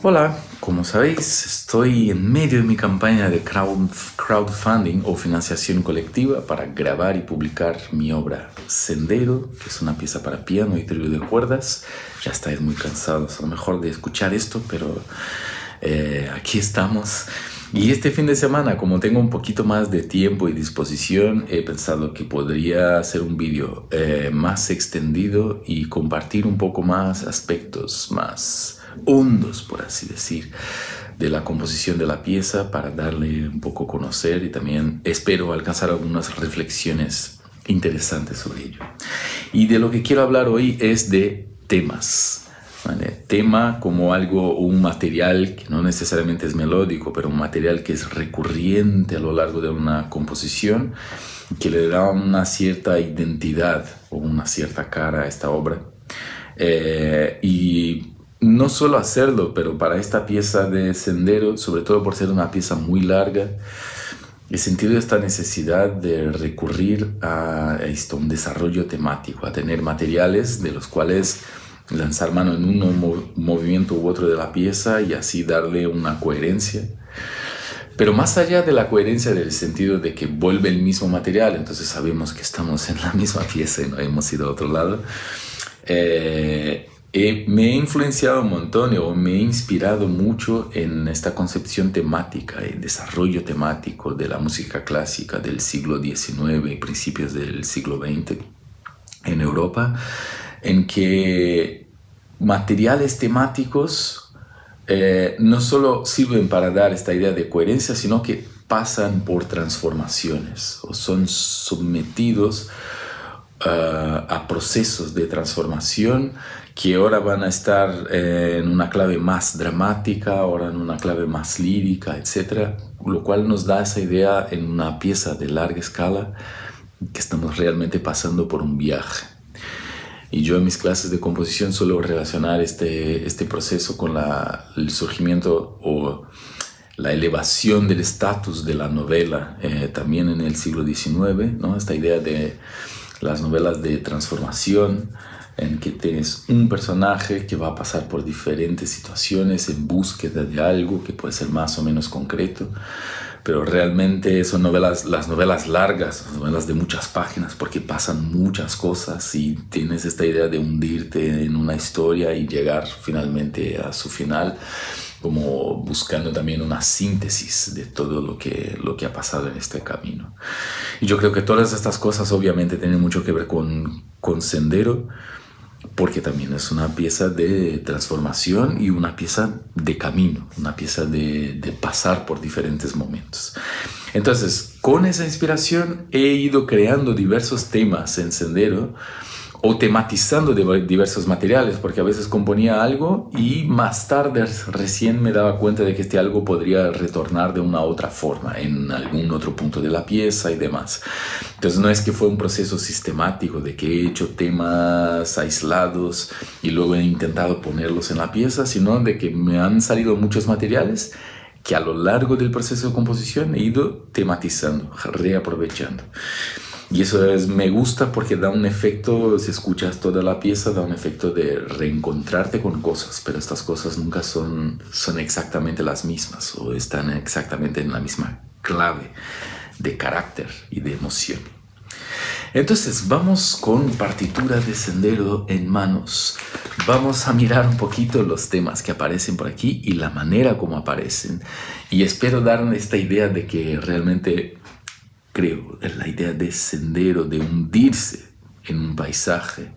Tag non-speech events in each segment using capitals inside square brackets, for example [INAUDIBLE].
Hola, como sabéis, estoy en medio de mi campaña de crowdfunding o financiación colectiva para grabar y publicar mi obra Sendero, que es una pieza para piano y trío de cuerdas. Ya estáis muy cansados a lo mejor de escuchar esto, pero eh, aquí estamos. Y este fin de semana, como tengo un poquito más de tiempo y disposición, he pensado que podría hacer un vídeo eh, más extendido y compartir un poco más aspectos más hondos, por así decir, de la composición de la pieza para darle un poco a conocer y también espero alcanzar algunas reflexiones interesantes sobre ello. Y de lo que quiero hablar hoy es de temas. Tema como algo, un material que no necesariamente es melódico, pero un material que es recurrente a lo largo de una composición, que le da una cierta identidad o una cierta cara a esta obra. Eh, y no solo hacerlo, pero para esta pieza de Sendero, sobre todo por ser una pieza muy larga, he sentido esta necesidad de recurrir a esto, un desarrollo temático, a tener materiales de los cuales lanzar mano en un movimiento u otro de la pieza y así darle una coherencia. Pero más allá de la coherencia del sentido de que vuelve el mismo material, entonces sabemos que estamos en la misma [LAUGHS] pieza y no hemos ido a otro lado, eh, me he influenciado un montón o me he inspirado mucho en esta concepción temática y desarrollo temático de la música clásica del siglo XIX y principios del siglo XX en Europa, en que materiales temáticos eh, no solo sirven para dar esta idea de coherencia, sino que pasan por transformaciones o son sometidos uh, a procesos de transformación que ahora van a estar eh, en una clave más dramática, ahora en una clave más lírica, etc. Lo cual nos da esa idea en una pieza de larga escala que estamos realmente pasando por un viaje. Y yo en mis clases de composición suelo relacionar este, este proceso con el surgimiento o la elevación del estatus de la novela eh, también en el siglo XIX, ¿no? esta idea de las novelas de transformación, en que tienes un personaje que va a pasar por diferentes situaciones en búsqueda de algo que puede ser más o menos concreto, pero realmente son novelas, las novelas largas, novelas de muchas páginas, porque pasan muchas cosas y tienes esta idea de hundirte en una historia y llegar finalmente a su final como buscando también una síntesis de todo lo que, lo que ha pasado en este camino. Y yo creo que todas estas cosas obviamente tienen mucho que ver con, con Sendero, porque también es una pieza de transformación y una pieza de camino, una pieza de, pasar por diferentes momentos. Entonces, con esa inspiración he ido creando diversos temas en Sendero o tematizando diversos materiales, porque a veces componía algo y más tarde recién me daba cuenta de que este algo podría retornar de una otra forma, en algún otro punto de la pieza y demás. Entonces no es que fue un proceso sistemático de que he hecho temas aislados y luego he intentado ponerlos en la pieza, sino de que me han salido muchos materiales que a lo largo del proceso de composición he ido tematizando, reaprovechando. Y eso es, me gusta porque da un efecto, si escuchas toda la pieza, da un efecto de reencontrarte con cosas, pero estas cosas nunca son, son exactamente las mismas o están exactamente en la misma clave de carácter y de emoción. Entonces, vamos con partitura de sendero en manos. Vamos a mirar un poquito los temas que aparecen por aquí y la manera como aparecen. Y espero dar esta idea de que realmente creo, en la idea de sendero, de hundirse en un paisaje,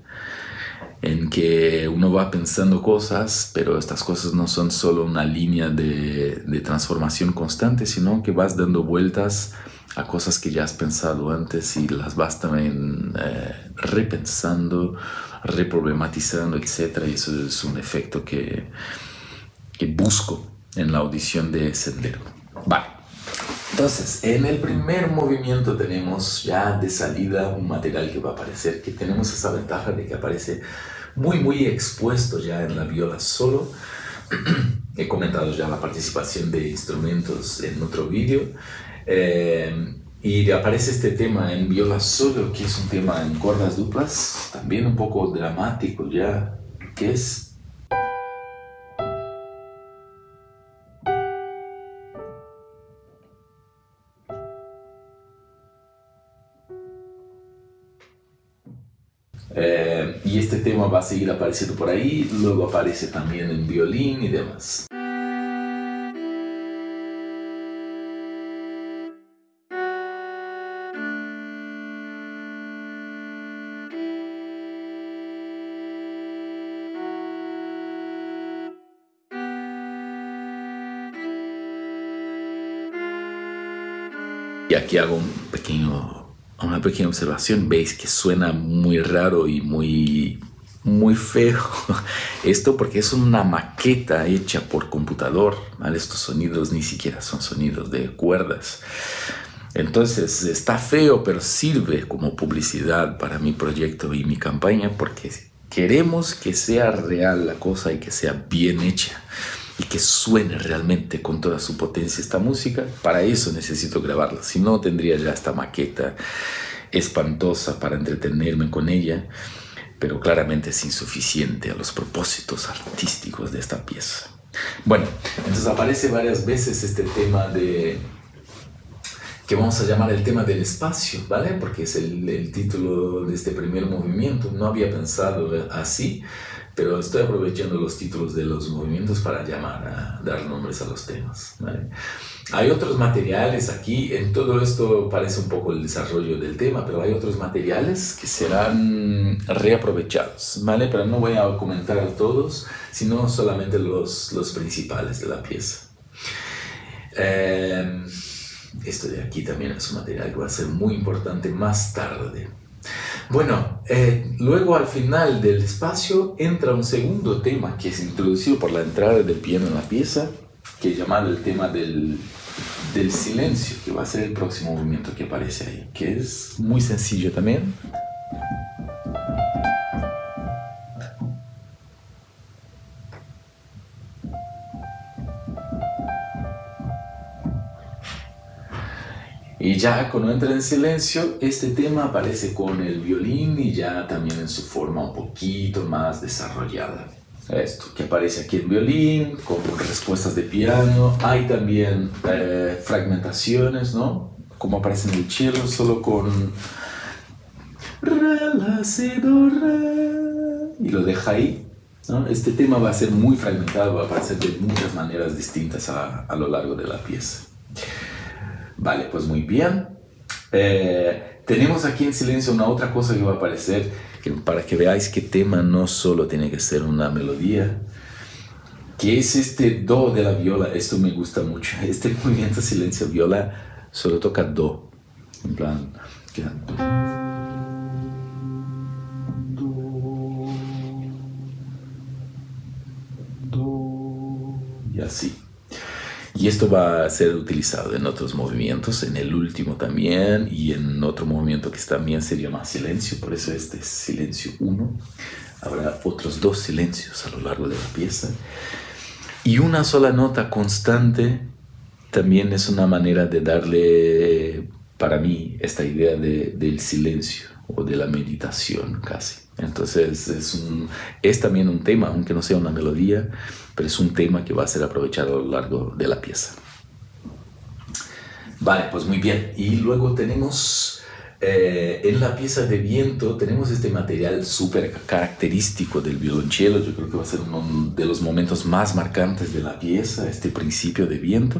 en que uno va pensando cosas, pero estas cosas no son solo una línea de, transformación constante, sino que vas dando vueltas a cosas que ya has pensado antes y las vas también eh, repensando, reproblematizando, etc. Y eso es un efecto que, que busco en la audición de Sendero. Vale. Entonces, en el primer movimiento tenemos ya de salida un material que va a aparecer, que tenemos esa ventaja de que aparece muy, muy expuesto ya en la viola solo. [CLEARS THROAT] He comentado ya la participación de instrumentos en otro vídeo. Eh, y aparece este tema en viola solo, que es un tema en cuerdas duplas, también un poco dramático ya, que es y este tema va a seguir apareciendo por ahí, luego aparece también en violín y demás. Y aquí hago un pequeño, una pequeña observación. Veis que suena muy raro y muy, muy feo [LAUGHS] esto porque es una maqueta hecha por computador. Estos sonidos ni siquiera son sonidos de cuerdas. Entonces está feo, pero sirve como publicidad para mi proyecto y mi campaña porque queremos que sea real la cosa y que sea bien hecha y que suene realmente con toda su potencia esta música, para eso necesito grabarla. Si no, tendría ya esta maqueta espantosa para entretenerme con ella, pero claramente es insuficiente a los propósitos artísticos de esta pieza. Bueno, entonces aparece varias veces este tema de que vamos a llamar el tema del espacio, ¿vale? Porque es el, el título de este primer movimiento. No había pensado así, pero estoy aprovechando los títulos de los movimientos para llamar a dar nombres a los temas. Hay otros materiales aquí, en todo esto parece un poco el desarrollo del tema, pero hay otros materiales que serán reaprovechados, ¿vale? Pero no voy a comentar a todos, sino solamente los, los principales de la pieza. Eh, esto de aquí también es un material que va a ser muy importante más tarde. Bueno, eh, luego al final del espacio entra un segundo tema que es introducido por la entrada del piano en la pieza, que es llamado el tema del, del silencio, que va a ser el próximo movimiento que aparece ahí, que es muy sencillo también. Y ya cuando entra en silencio, este tema aparece con el violín y ya también en su forma un poquito más desarrollada. Esto que aparece aquí en violín, con respuestas de piano. Hay también eh, fragmentaciones, ¿no? Como aparece en el cello, solo con y lo deja ahí. ¿no? Este tema va a ser muy fragmentado, va a aparecer de muchas maneras distintas a, a lo largo de la pieza. Vale, pues muy bien. Eh, tenemos aquí en silencio una otra cosa que va a aparecer, que, para que veáis que tema no solo tiene que ser una melodía, que es este do de la viola. Esto me gusta mucho. [LAUGHS] Este movimiento silencio viola solo toca do. En plan, queda do. Do. Do. Y así. Y esto va a ser utilizado en otros movimientos, en el último también y en otro movimiento que también se llama silencio, por eso este es silencio 1. Habrá otros dos silencios a lo largo de la pieza. Y una sola nota constante también es una manera de darle, para mí, esta idea de, del silencio o de la meditación casi. Entonces es, un, es también un tema, aunque no sea una melodía, pero es un tema que va a ser aprovechado a lo largo de la pieza. Vale, pues muy bien. Y luego tenemos eh, en la pieza de viento, tenemos este material súper característico del violonchelo. Yo creo que va a ser uno de los momentos más marcantes de la pieza, este principio de viento.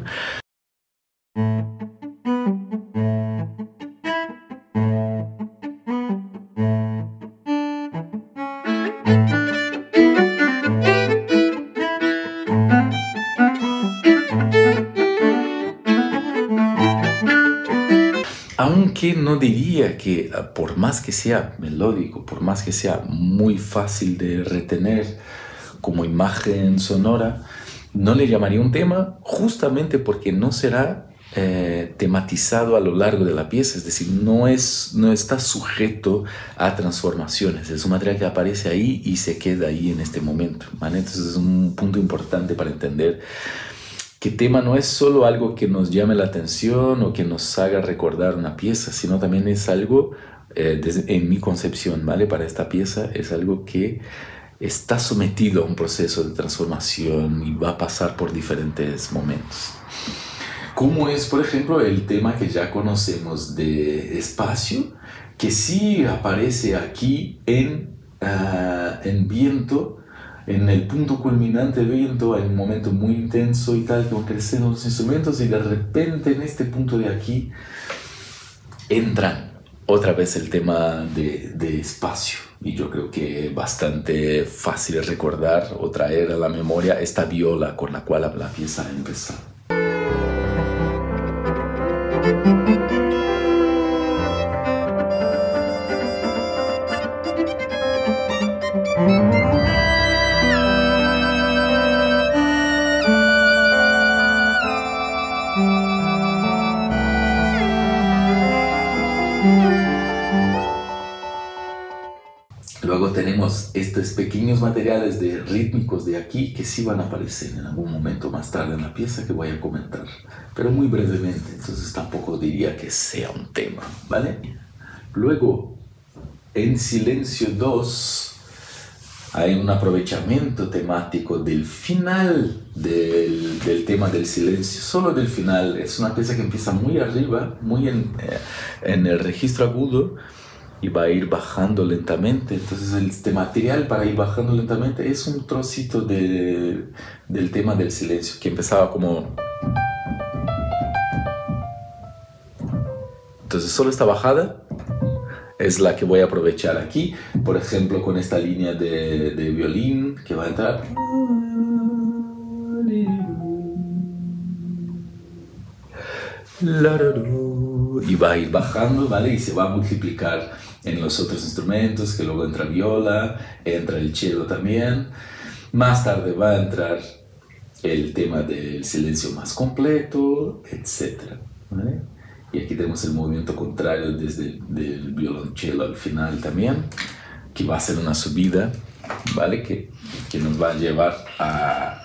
Aunque no diría que ah, por más que sea melódico, por más que sea muy fácil de retener como imagen sonora, no le llamaría un tema justamente porque no será eh, tematizado a lo largo de la pieza, es decir, no, es, no está sujeto a transformaciones, es un material que aparece ahí y se queda ahí en este momento. Entonces es un punto importante para entender que tema no es solo algo que nos llame la atención o que nos haga recordar una pieza, sino también es algo, eh, en mi concepción, ¿vale? Para esta pieza es algo que está sometido a un proceso de transformación y va a pasar por diferentes momentos. Como es, por ejemplo, el tema que ya conocemos de espacio, que sí aparece aquí en, ah, en viento, en el punto culminante de viento, hay un momento muy intenso y tal, van creciendo los instrumentos y de repente en este punto de aquí entran otra vez el tema de, de espacio. Y yo creo que bastante fácil recordar o traer a la memoria esta viola con la cual la pieza ha empezado. Estos pequeños materiales de rítmicos de aquí que sí van a aparecer en algún momento más tarde en la pieza que voy a comentar, pero muy brevemente, entonces tampoco diría que sea un tema, ¿vale? Luego, en Silencio 2 hay un aprovechamiento temático del final del, del, tema del silencio, solo del final. Es una pieza que empieza muy arriba, muy en, eh, en el registro agudo y va a ir bajando lentamente. Entonces este material para ir bajando lentamente es un trocito de, del tema del silencio que empezaba como... Entonces solo esta bajada es la que voy a aprovechar aquí, por ejemplo con esta línea de, de violín que va a entrar. Y va a ir bajando, ¿vale? Y se va a multiplicar en los otros instrumentos, que luego entra viola, entra el cello también. Más tarde va a entrar el tema del silencio más completo, etc. ¿vale? Y aquí tenemos el movimiento contrario desde el violonchelo al final también, que va a ser una subida, ¿vale? Que, que nos va a llevar a,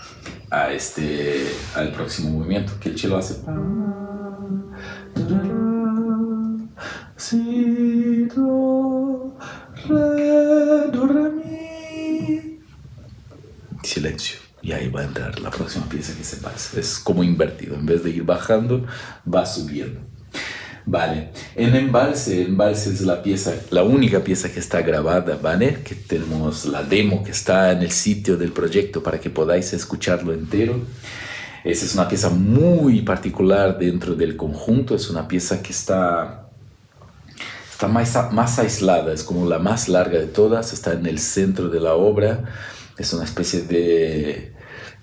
a este, al próximo movimiento, que el cello hace... Si, Silencio. Y ahí va a entrar la próxima pieza que se pasa. Es como invertido. En vez de ir bajando, va subiendo. Vale, en Embalse, Embalse es la pieza, la única pieza que está grabada, ¿vale? Que tenemos la demo que está en el sitio del proyecto para que podáis escucharlo entero. Esa es una pieza muy particular dentro del conjunto, es una pieza que está está más, más aislada, es como la más larga de todas, está en el centro de la obra, es una especie de,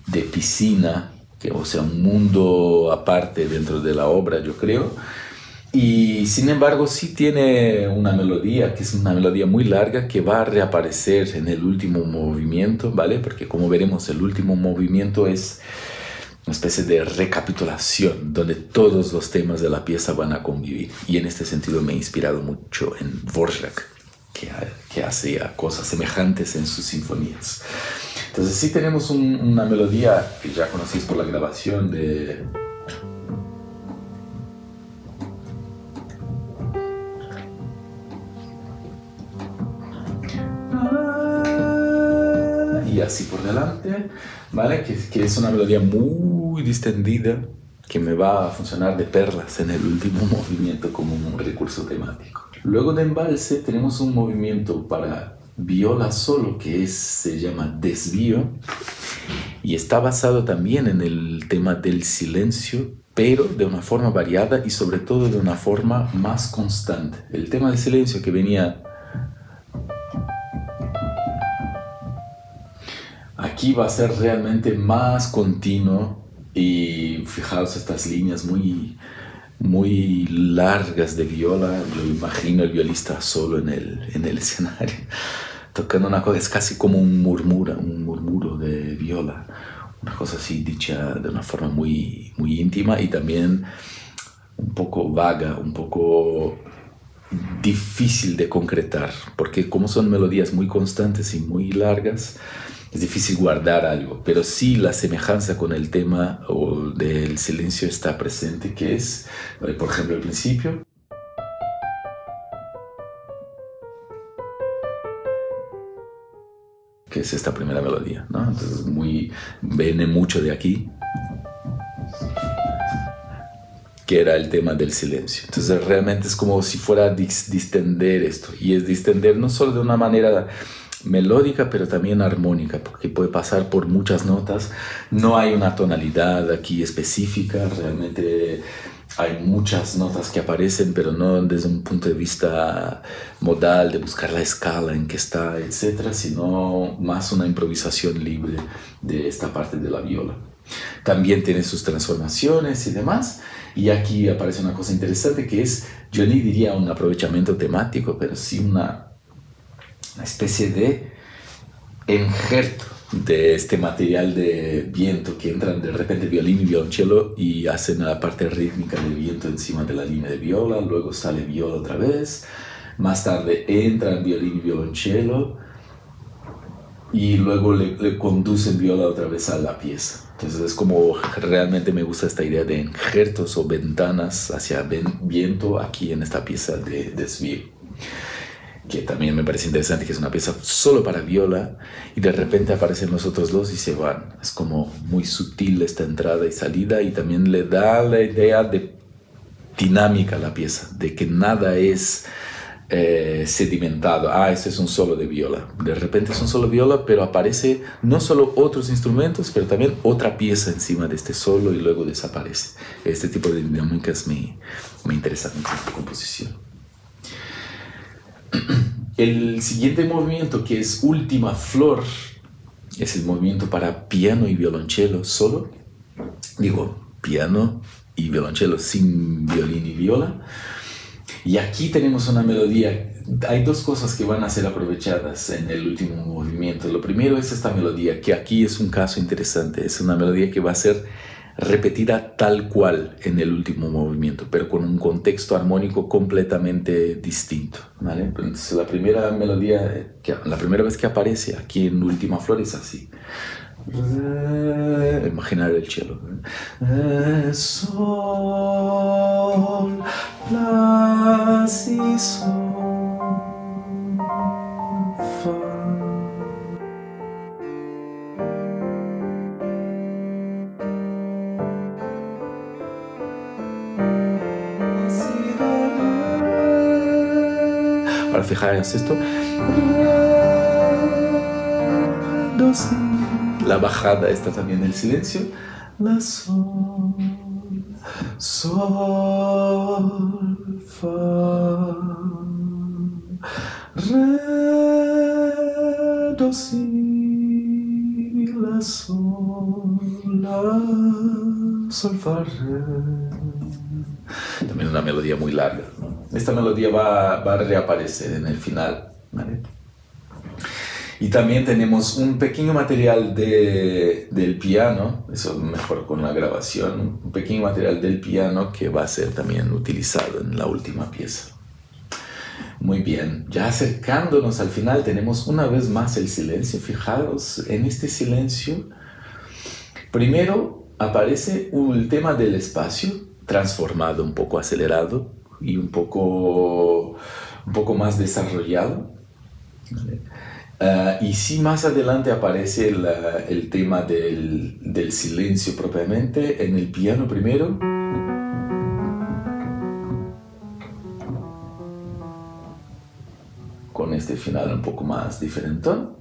de piscina, que, o sea, un mundo aparte dentro de la obra, yo creo. Y sin embargo sí tiene una melodía, que es una melodía muy larga, que va a reaparecer en el último movimiento, ¿vale? Porque como veremos, el último movimiento es una especie de recapitulación donde todos los temas de la pieza van a convivir. Y en este sentido me he inspirado mucho en Dvorak, que, que hacía cosas semejantes en sus sinfonías. Entonces sí tenemos un, una melodía que ya conocéis por la grabación de... así por delante, ¿vale? Que, que es una melodía muy distendida que me va a funcionar de perlas en el último [LAUGHS] movimiento como un recurso temático. Luego de embalse tenemos un movimiento para viola solo que es, se llama desvío y está basado también en el tema del silencio pero de una forma variada y sobre todo de una forma más constante. El tema del silencio que venía aquí va a ser realmente más continuo y fijaos estas líneas muy, muy largas de viola, lo imagino el violista solo en el, en el [LAUGHS] escenario, tocando una cosa, es casi como un murmuro, un murmuro de viola, una cosa así dicha de una forma muy, muy íntima y también un poco vaga, un poco difícil de concretar, porque como son melodías muy constantes y muy largas, es difícil guardar algo, pero sí la semejanza con el tema o del silencio está presente, que es, por ejemplo, el principio. que es esta primera melodía, ¿no? Entonces muy, viene mucho de aquí. que era el tema del silencio. Entonces realmente es como si fuera distender esto. Y es distender no solo de una manera melódica, pero también armónica, porque puede pasar por muchas notas. No hay una tonalidad aquí específica, realmente hay muchas notas que aparecen, pero no desde un punto de vista modal, de buscar la escala en que está, etcétera, sino más una improvisación libre de esta parte de la viola. También tiene sus transformaciones y demás. Y aquí aparece una cosa interesante que es, yo ni diría un aprovechamiento temático, pero sí una, una especie de injerto de este material de viento que entran de repente violín y violonchelo y hacen la parte rítmica del viento encima de la línea de viola, luego sale viola otra vez, más tarde entran violín y violonchelo y luego le, le conducen viola otra vez a la pieza. Entonces es como realmente me gusta esta idea de injertos o ventanas hacia viento aquí en esta pieza de desvío que también me parece interesante, que es una pieza solo para viola, y de repente aparecen los otros dos y se van. Es como muy sutil esta entrada y salida, y también le da la idea de dinámica a la pieza, de que nada es eh, sedimentado. Ah, ese es un solo de viola. De repente es un solo de viola, pero aparece no solo otros instrumentos, pero también otra pieza encima de este solo y luego desaparece. Este tipo de dinámicas me, me interesa mucho en composición. El siguiente movimiento, que es Última Flor, es el movimiento para piano y violonchelo solo. Digo, piano y violonchelo sin violín y viola. Y aquí tenemos una melodía. Hay dos cosas que van a ser aprovechadas en el último movimiento. Lo primero es esta melodía, que aquí es un caso interesante. Es una melodía que va a ser repetida tal cual en el último movimiento, pero con un contexto armónico completamente distinto. ¿vale? Entonces la primera melodía, que, la primera vez que aparece aquí en Última Flor es así. Imaginar el cielo. Sol, la, si, sol, para fijar esto. La bajada está también el silencio. La sol, sol, fa, re, do, si, la sol, la, sol, fa, re. También una melodía muy larga. Esta melodía va, va, a reaparecer en el final. Y también tenemos un pequeño material de, del piano, eso mejor con la grabación, un pequeño material del piano que va a ser también utilizado en la última pieza. Muy bien, ya acercándonos al final tenemos una vez más el silencio. Fijaros en este silencio. Primero aparece el tema del espacio, transformado, un poco acelerado y un poco, un poco más desarrollado. Uh, y si más adelante aparece el, el tema del, del, silencio propiamente en el piano primero. Con este final un poco más diferentón.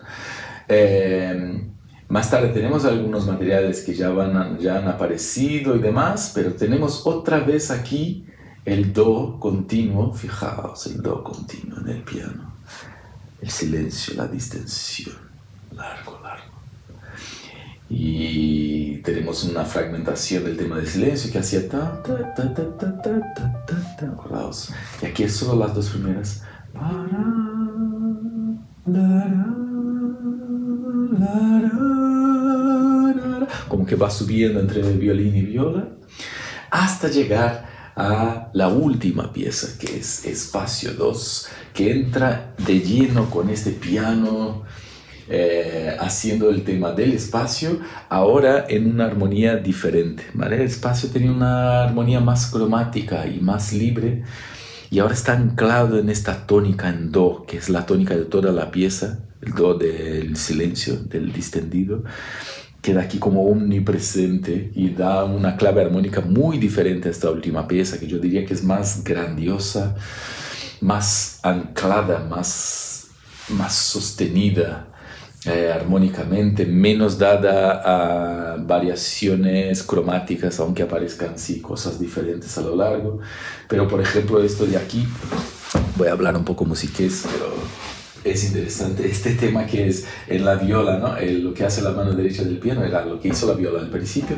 Eh, más tarde tenemos algunos materiales que ya, van ya han aparecido y demás, pero tenemos otra vez aquí el do continuo, fijaos, el do continuo en el piano, el silencio, la distensión, largo, largo. Y tenemos una fragmentación del tema del silencio que hacía ta, ta, ta, ta, ta, ta, ta, ta, ta, acordaos. Y aquí es solo las dos primeras. Para, la, como que va subiendo entre violín y viola, hasta llegar a la última pieza, que es Espacio 2, que entra de lleno con este piano eh, haciendo el tema del espacio, ahora en una armonía diferente. ¿vale? El espacio tenía una armonía más cromática y más libre, y ahora está anclado en esta tónica en Do, que es la tónica de toda la pieza, el Do del silencio, del distendido queda aquí como omnipresente y da una clave armónica muy diferente a esta última pieza, que yo diría que es más grandiosa, más anclada, más, más sostenida eh, armónicamente, menos dada a variaciones cromáticas, aunque aparezcan sí cosas diferentes a lo largo. Pero por ejemplo esto de aquí, voy a hablar un poco musiqués, pero es interesante este tema que es en la viola, ¿no? lo que hace la mano derecha del piano era lo que hizo la viola al principio.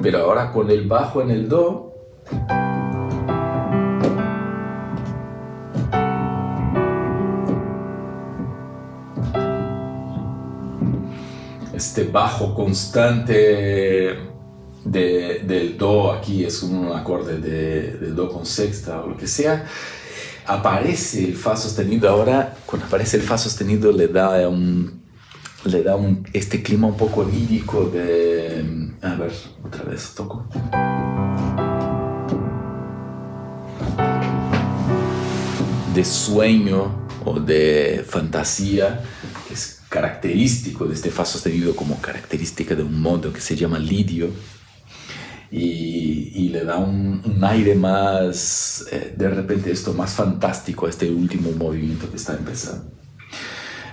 Pero ahora con el bajo en el do, este bajo constante del do aquí es un acorde de, do con sexta o lo que sea, aparece el fa sostenido. Ahora, cuando aparece el fa sostenido, le da un, le da un, este clima un poco lírico de. A ver, otra vez toco. De sueño o de fantasía, que es característico de este fa sostenido como característica de un modo que se llama lidio y, le da un, aire más, eh, de repente esto, más fantástico a este último movimiento que está empezando.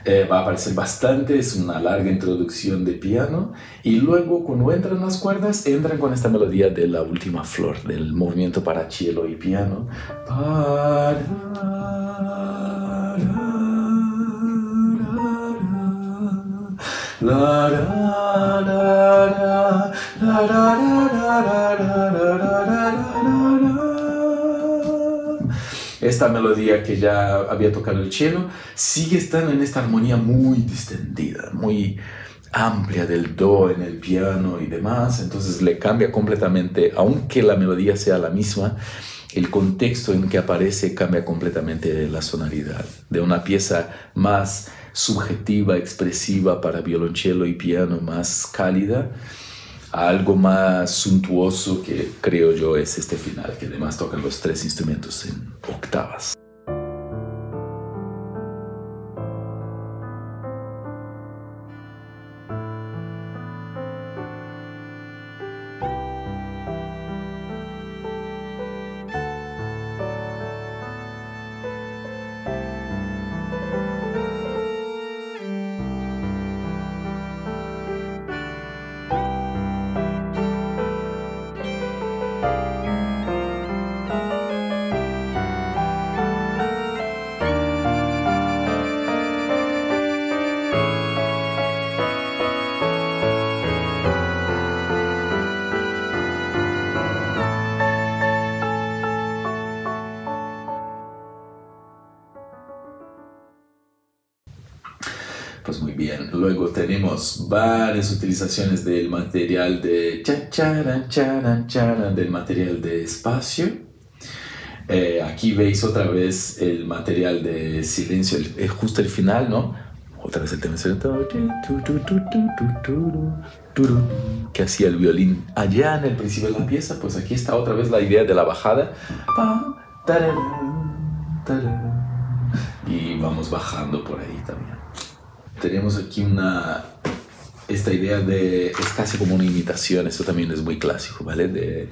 Eh, va a aparecer bastante, es una larga introducción de piano y luego cuando entran las cuerdas entran con esta melodía de la última flor, del movimiento para cielo y piano. Esta melodía que ya había tocado el cielo sigue estando en esta armonía muy distendida, muy amplia del do en el piano y demás. Entonces le cambia completamente, aunque la melodía sea la misma, el contexto en que aparece cambia completamente la sonoridad. De una pieza más subjetiva, expresiva para violonchelo y piano, más cálida, algo más suntuoso que creo yo es este final, que además tocan los tres instrumentos en octavas. Luego tenemos varias utilizaciones del material de del material de espacio. Eh, aquí veis otra vez el material de silencio, es justo el final, ¿no? Otra vez el tema que hacía el violín allá en el principio de la pieza, pues aquí está otra vez la idea de la bajada. Y vamos bajando por ahí también tenemos aquí una, esta idea de, es casi como una imitación, eso también es muy clásico, ¿vale? De,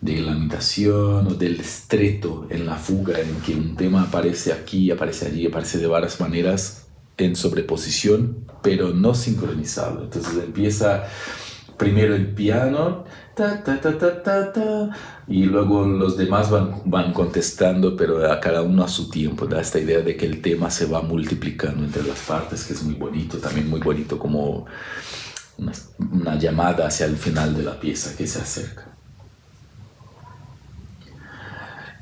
de la imitación o del estreto en la fuga, en que un tema aparece aquí, aparece allí, aparece de varias maneras en sobreposición, pero no sincronizado. Entonces empieza primero el piano, ta, ta, ta, ta, ta, ta, y luego los demás van, van contestando, pero a cada uno a su tiempo. Da esta idea de que el tema se va multiplicando entre las partes, que es muy bonito, también muy bonito como una, una llamada hacia el final de la pieza que se acerca.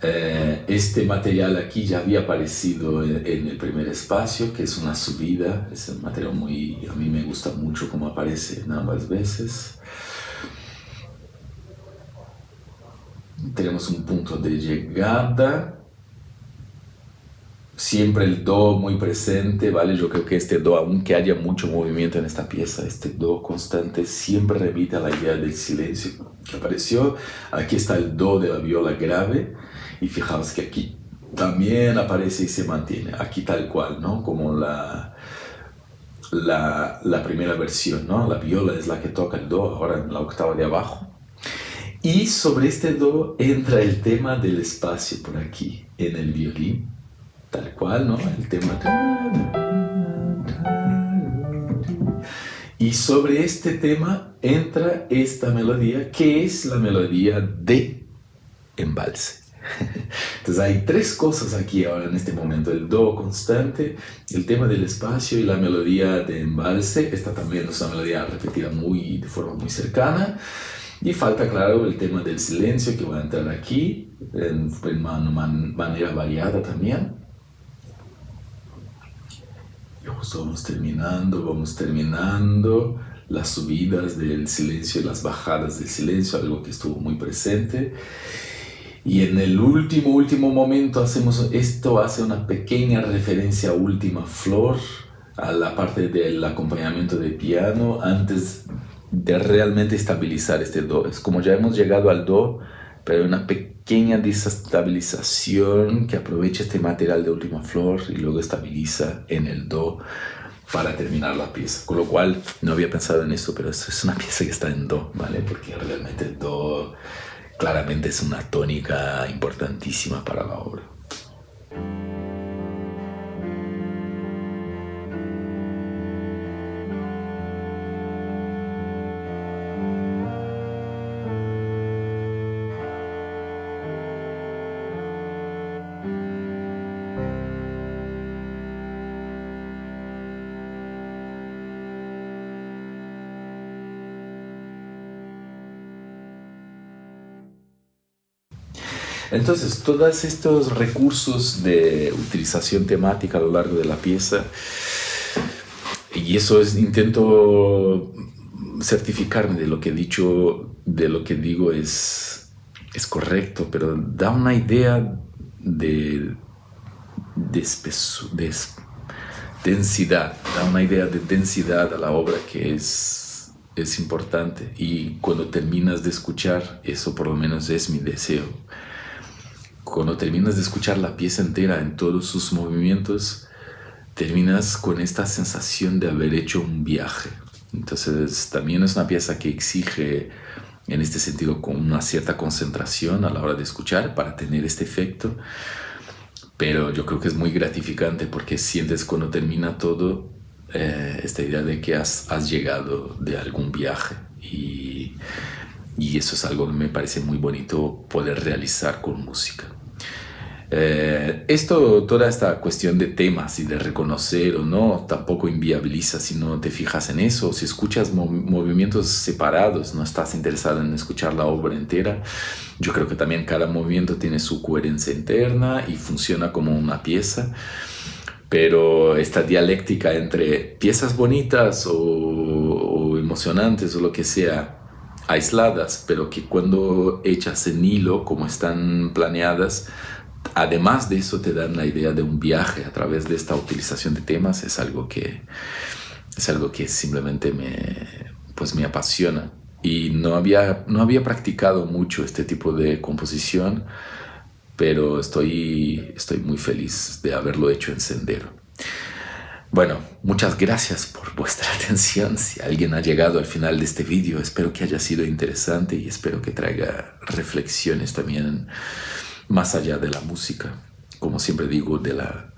Eh, este material aquí ya había aparecido en, el primer espacio, que es una subida, es un material muy, a mí me gusta mucho como aparece en ambas veces. Tenemos un punto de llegada, siempre el do muy presente, ¿vale? Yo creo que este do, aunque haya mucho movimiento en esta pieza, este do constante siempre remite a la idea del silencio que apareció. Aquí está el do de la viola grave y fijaos que aquí también aparece y se mantiene, aquí tal cual, ¿no? Como la, la, la, primera versión, ¿no? La viola es la que toca el do, ahora en la octava de abajo. Y sobre este do entra el tema del espacio por aquí, en el violín, tal cual, ¿no? El tema... Y sobre este tema entra esta melodía, que es la melodía de embalse. [LAUGHS] Entonces hay tres cosas aquí ahora en este momento, el do constante, el tema del espacio y la melodía de embalse. Esta también es una melodía repetida muy, de forma muy cercana. Y falta, claro, el tema del silencio que va a entrar aquí en, manera variada también. Y justo vamos terminando, vamos terminando las subidas del silencio y las bajadas del silencio, algo que estuvo muy presente. Y en el último, último momento hacemos esto, hace una pequeña referencia a Última Flor, a la parte del acompañamiento de piano, antes de realmente estabilizar este Do. Es como ya hemos llegado al Do, pero hay una pequeña desestabilización que aprovecha este material de Última Flor y luego estabiliza en el Do para terminar la pieza. Con lo cual, no había pensado en eso, pero es una pieza que está en Do, ¿vale? Porque realmente Do claramente es una tónica importantísima para la obra. Entonces, todos estos recursos de utilización temática a lo largo de la pieza, y eso es, intento certificarme de lo que he dicho, de lo que digo es, es correcto, pero da una idea de, de, de densidad, da una idea de densidad a la obra que es, es importante. Y cuando terminas de escuchar, eso por lo menos es mi deseo cuando terminas de escuchar la pieza entera en todos sus movimientos, terminas con esta sensación de haber hecho un viaje. Entonces también es una pieza que exige en este sentido con una cierta concentración a la hora de escuchar para tener este efecto. Pero yo creo que es muy gratificante porque sientes cuando termina todo eh, esta idea de que has, has llegado de algún viaje y y eso es algo que me parece muy bonito poder realizar con música. Eh, esto, toda esta cuestión de temas y de reconocer o no, tampoco inviabiliza si no te fijas en eso. Si escuchas movimientos separados, no estás interesado en escuchar la obra entera. Yo creo que también cada movimiento tiene su coherencia interna y funciona como una pieza. Pero esta dialéctica entre piezas bonitas o, o emocionantes o lo que sea, aisladas, pero que cuando echas en hilo, como están planeadas, además de eso te dan la idea de un viaje a través de esta utilización de temas, es algo que, es algo que simplemente me, pues me apasiona. Y no había, no había practicado mucho este tipo de composición, pero estoy, estoy muy feliz de haberlo hecho en Sendero. Bueno, muchas gracias por vuestra [LAUGHS] atención. Si alguien ha llegado al final de este vídeo, espero que haya sido interesante y espero que traiga reflexiones también más allá de la música. Como siempre digo, la,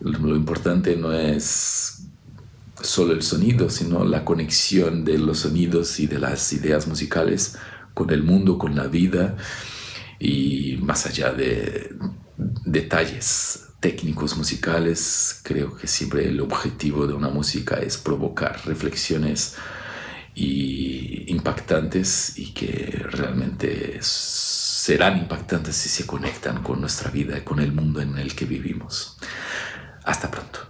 lo importante no es solo el sonido, sino la conexión de los sonidos y de las ideas musicales con el mundo, con la vida y más allá de detalles técnicos musicales, creo que siempre el objetivo de una música es provocar reflexiones y impactantes y que realmente serán impactantes si se conectan con nuestra vida y con el mundo en el que vivimos. Hasta pronto.